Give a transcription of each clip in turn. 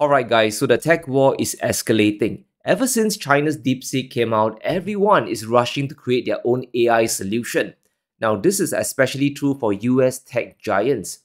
Alright guys, so the tech war is escalating. Ever since China's DeepSeek came out, everyone is rushing to create their own AI solution. Now this is especially true for US tech giants.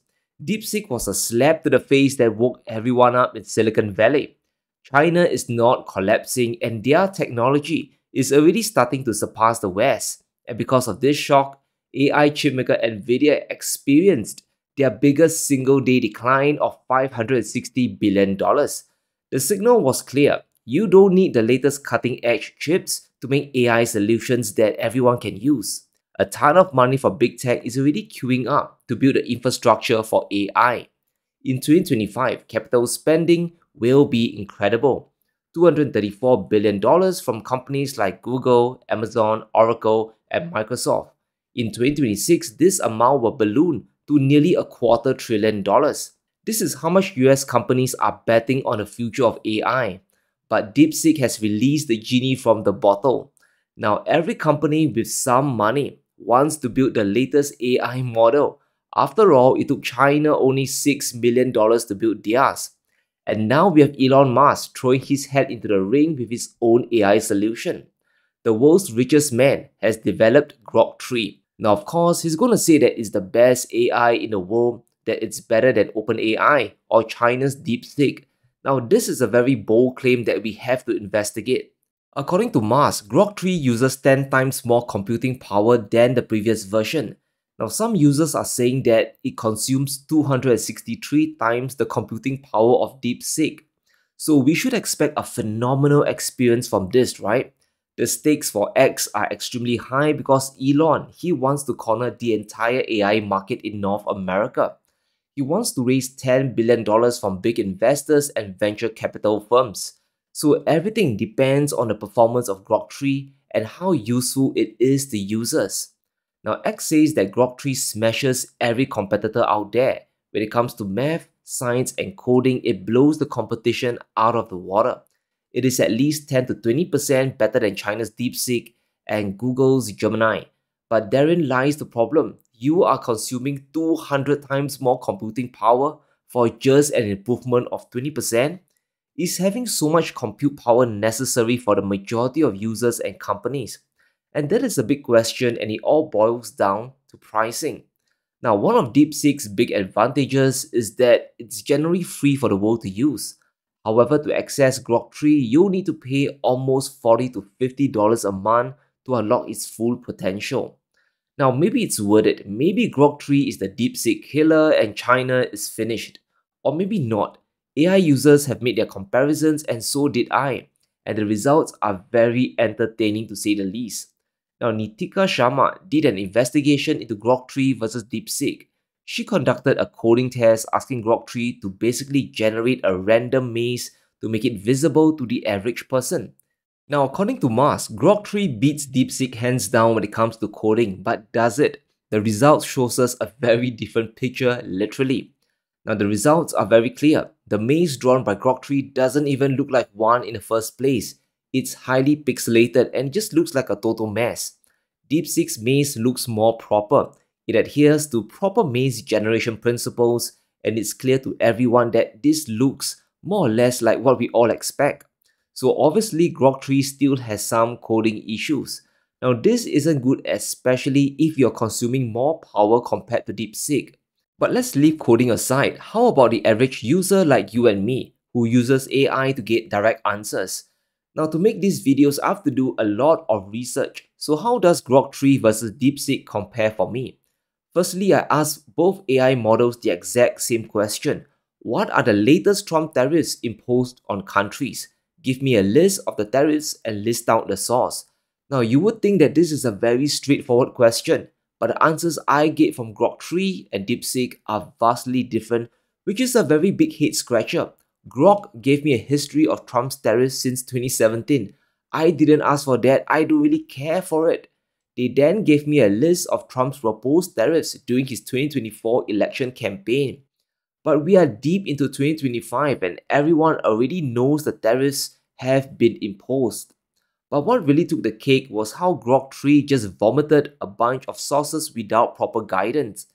DeepSeek was a slap to the face that woke everyone up in Silicon Valley. China is not collapsing and their technology is already starting to surpass the West. And because of this shock, AI chipmaker Nvidia experienced their biggest single day decline of $560 billion. The signal was clear you don't need the latest cutting edge chips to make AI solutions that everyone can use. A ton of money for big tech is already queuing up to build the infrastructure for AI. In 2025, capital spending will be incredible. $234 billion from companies like Google, Amazon, Oracle, and Microsoft. In 2026, this amount will balloon to nearly a quarter trillion dollars. This is how much US companies are betting on the future of AI. But DeepSeek has released the genie from the bottle. Now, every company with some money wants to build the latest AI model. After all, it took China only $6 million to build theirs. And now we have Elon Musk throwing his head into the ring with his own AI solution. The world's richest man has developed Grok 3, now, of course, he's going to say that it's the best AI in the world, that it's better than OpenAI or China's DeepSeek. Now, this is a very bold claim that we have to investigate. According to Musk, Grok 3 uses 10 times more computing power than the previous version. Now, some users are saying that it consumes 263 times the computing power of DeepSeek. So we should expect a phenomenal experience from this, right? The stakes for X are extremely high because Elon, he wants to corner the entire AI market in North America. He wants to raise $10 billion from big investors and venture capital firms. So everything depends on the performance of Grok 3 and how useful it is to users. Now X says that Grok 3 smashes every competitor out there. When it comes to math, science and coding, it blows the competition out of the water it is at least 10 to 20% better than China's DeepSeek and Google's Gemini. But therein lies the problem. You are consuming 200 times more computing power for just an improvement of 20%? Is having so much compute power necessary for the majority of users and companies? And that is a big question and it all boils down to pricing. Now, one of DeepSeek's big advantages is that it's generally free for the world to use. However, to access Grok 3, you'll need to pay almost 40 to $50 a month to unlock its full potential. Now, maybe it's worth it. Maybe Grok 3 is the DeepSeek killer and China is finished. Or maybe not. AI users have made their comparisons and so did I. And the results are very entertaining to say the least. Now, Nitika Sharma did an investigation into Grok 3 versus DeepSeek she conducted a coding test asking Grok 3 to basically generate a random maze to make it visible to the average person. Now, according to Musk, Grok 3 beats DeepSeek hands down when it comes to coding, but does it? The results shows us a very different picture, literally. Now, the results are very clear. The maze drawn by Grok 3 doesn't even look like one in the first place. It's highly pixelated and just looks like a total mess. DeepSeek's maze looks more proper. It adheres to proper maze generation principles and it's clear to everyone that this looks more or less like what we all expect. So obviously Grok 3 still has some coding issues. Now this isn't good especially if you're consuming more power compared to DeepSeek. But let's leave coding aside, how about the average user like you and me, who uses AI to get direct answers? Now to make these videos I have to do a lot of research, so how does Grok 3 versus DeepSeek compare for me? Firstly, I asked both AI models the exact same question. What are the latest Trump tariffs imposed on countries? Give me a list of the tariffs and list out the source. Now, you would think that this is a very straightforward question, but the answers I get from Grok 3 and DeepSeek are vastly different, which is a very big head scratcher. Grok gave me a history of Trump's tariffs since 2017. I didn't ask for that, I don't really care for it. They then gave me a list of Trump's proposed tariffs during his 2024 election campaign. But we are deep into 2025 and everyone already knows the tariffs have been imposed. But what really took the cake was how Grok 3 just vomited a bunch of sources without proper guidance.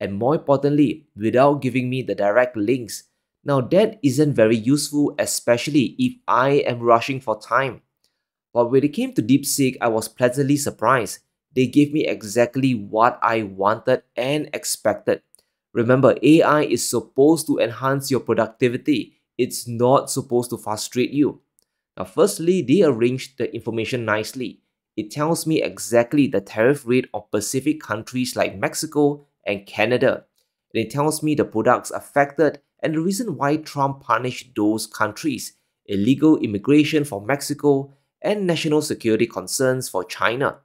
And more importantly, without giving me the direct links. Now, that isn't very useful, especially if I am rushing for time. But when it came to DeepSeek, I was pleasantly surprised. They gave me exactly what I wanted and expected. Remember, AI is supposed to enhance your productivity, it's not supposed to frustrate you. Now, firstly, they arranged the information nicely. It tells me exactly the tariff rate of Pacific countries like Mexico and Canada. And it tells me the products affected and the reason why Trump punished those countries illegal immigration for Mexico and national security concerns for China.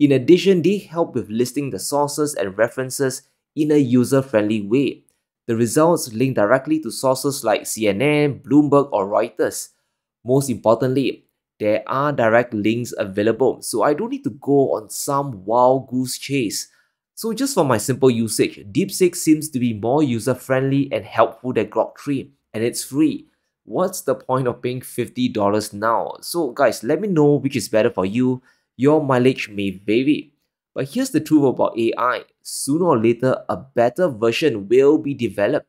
In addition, they help with listing the sources and references in a user friendly way. The results link directly to sources like CNN, Bloomberg, or Reuters. Most importantly, there are direct links available, so I don't need to go on some wild goose chase. So just for my simple usage, DeepSeek seems to be more user-friendly and helpful than Grok 3, and it's free. What's the point of paying $50 now? So guys, let me know which is better for you. Your mileage may vary. But here's the truth about AI. Sooner or later, a better version will be developed.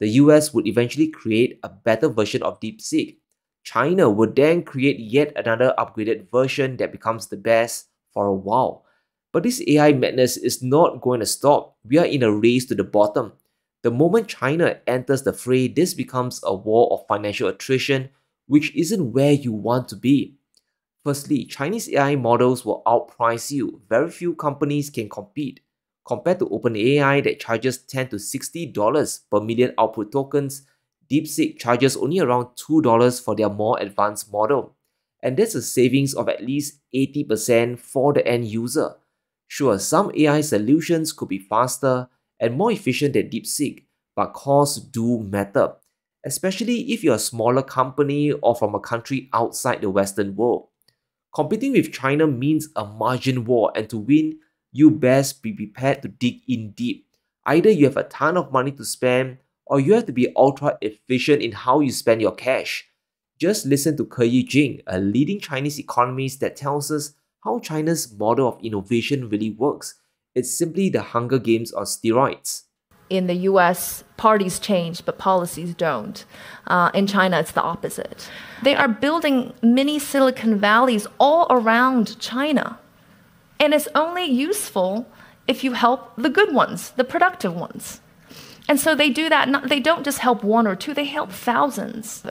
The US would eventually create a better version of DeepSeek. China would then create yet another upgraded version that becomes the best for a while. But this AI madness is not going to stop. We are in a race to the bottom. The moment China enters the fray, this becomes a war of financial attrition, which isn't where you want to be. Firstly, Chinese AI models will outprice you. Very few companies can compete. Compared to OpenAI that charges 10 to $60 per million output tokens, DeepSeek charges only around $2 for their more advanced model. And that's a savings of at least 80% for the end user. Sure, some AI solutions could be faster and more efficient than DeepSeek, but costs do matter, especially if you're a smaller company or from a country outside the Western world. Competing with China means a margin war, and to win, you best be prepared to dig in deep. Either you have a ton of money to spend, or you have to be ultra efficient in how you spend your cash. Just listen to Keyu Jin, a leading Chinese economist that tells us how China's model of innovation really works. It's simply the Hunger Games on steroids in the US, parties change, but policies don't. Uh, in China, it's the opposite. They are building mini Silicon Valleys all around China. And it's only useful if you help the good ones, the productive ones. And so they do that, not, they don't just help one or two, they help thousands.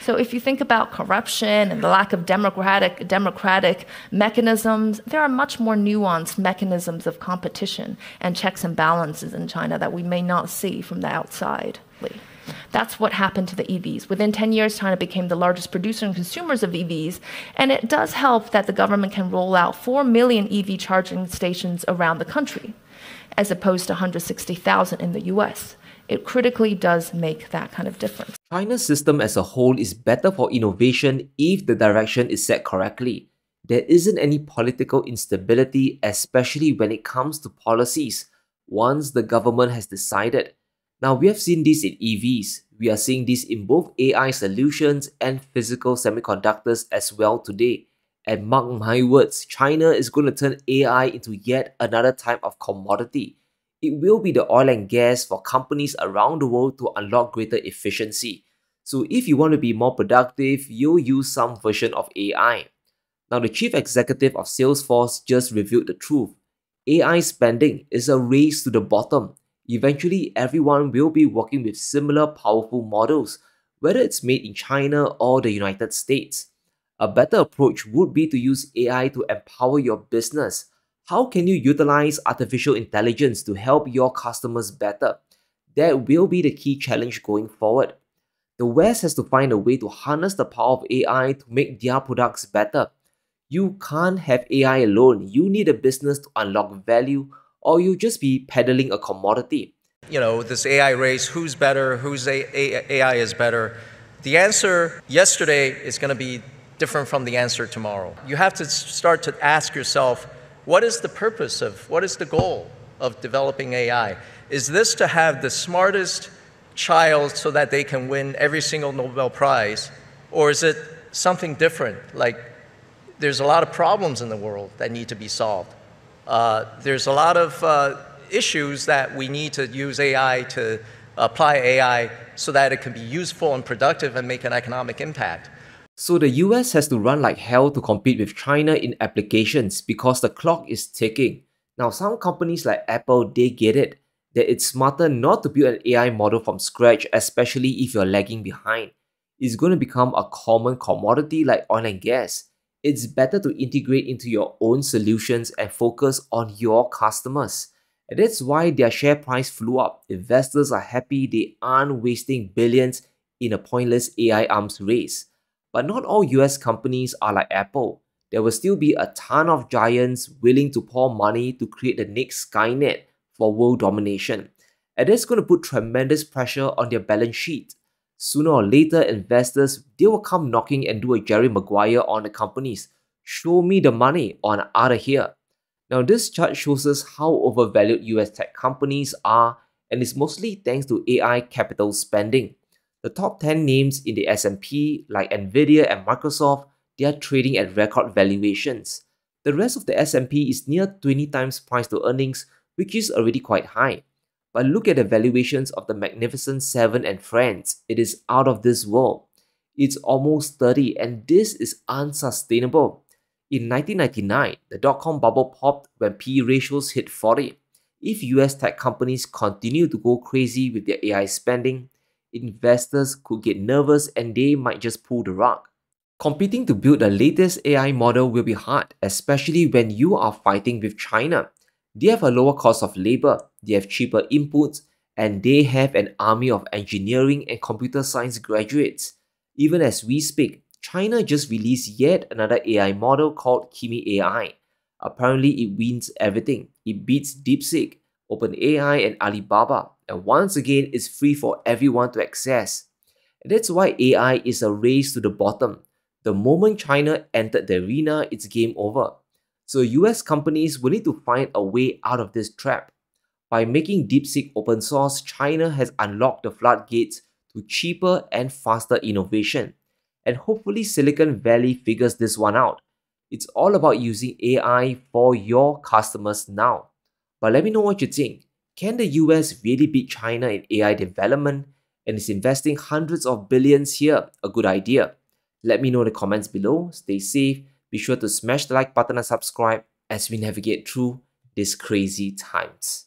So if you think about corruption and the lack of democratic, democratic mechanisms, there are much more nuanced mechanisms of competition and checks and balances in China that we may not see from the outside. That's what happened to the EVs. Within 10 years, China became the largest producer and consumers of EVs, and it does help that the government can roll out 4 million EV charging stations around the country as opposed to 160,000 in the US. It critically does make that kind of difference. China's system as a whole is better for innovation if the direction is set correctly. There isn't any political instability, especially when it comes to policies, once the government has decided. Now, we have seen this in EVs. We are seeing this in both AI solutions and physical semiconductors as well today. And mark my words, China is going to turn AI into yet another type of commodity. It will be the oil and gas for companies around the world to unlock greater efficiency. So if you want to be more productive, you'll use some version of AI. Now, the chief executive of Salesforce just revealed the truth. AI spending is a race to the bottom. Eventually, everyone will be working with similar powerful models, whether it's made in China or the United States. A better approach would be to use AI to empower your business. How can you utilize artificial intelligence to help your customers better? That will be the key challenge going forward. The West has to find a way to harness the power of AI to make their products better. You can't have AI alone. You need a business to unlock value, or you'll just be peddling a commodity. You know, this AI race who's better, whose AI is better? The answer yesterday is going to be different from the answer tomorrow. You have to start to ask yourself, what is the purpose of, what is the goal of developing AI? Is this to have the smartest child so that they can win every single Nobel Prize? Or is it something different? Like, there's a lot of problems in the world that need to be solved. Uh, there's a lot of uh, issues that we need to use AI to apply AI so that it can be useful and productive and make an economic impact. So the US has to run like hell to compete with China in applications because the clock is ticking. Now some companies like Apple, they get it that it's smarter not to build an AI model from scratch, especially if you're lagging behind. It's going to become a common commodity like oil and gas. It's better to integrate into your own solutions and focus on your customers. And that's why their share price flew up. Investors are happy they aren't wasting billions in a pointless AI arms race. But not all US companies are like Apple. There will still be a ton of giants willing to pour money to create the next Skynet for world domination. And that's going to put tremendous pressure on their balance sheet. Sooner or later, investors they will come knocking and do a Jerry Maguire on the companies. Show me the money on out of here. Now, this chart shows us how overvalued US tech companies are, and it's mostly thanks to AI capital spending. The top 10 names in the S&P, like Nvidia and Microsoft, they are trading at record valuations. The rest of the S&P is near 20 times price to earnings, which is already quite high. But look at the valuations of the Magnificent Seven and Friends. It is out of this world. It's almost 30 and this is unsustainable. In 1999, the dot-com bubble popped when PE ratios hit 40. If US tech companies continue to go crazy with their AI spending, investors could get nervous and they might just pull the rug. Competing to build the latest AI model will be hard, especially when you are fighting with China. They have a lower cost of labor, they have cheaper inputs, and they have an army of engineering and computer science graduates. Even as we speak, China just released yet another AI model called Kimi AI. Apparently, it wins everything. It beats DeepSeek, OpenAI, and Alibaba, and once again, it's free for everyone to access. And that's why AI is a race to the bottom. The moment China entered the arena, it's game over. So US companies will need to find a way out of this trap. By making DeepSeek open source, China has unlocked the floodgates to cheaper and faster innovation. And hopefully Silicon Valley figures this one out. It's all about using AI for your customers now. But let me know what you think. Can the US really beat China in AI development? And is investing hundreds of billions here a good idea? Let me know in the comments below. Stay safe be sure to smash the like button and subscribe as we navigate through these crazy times.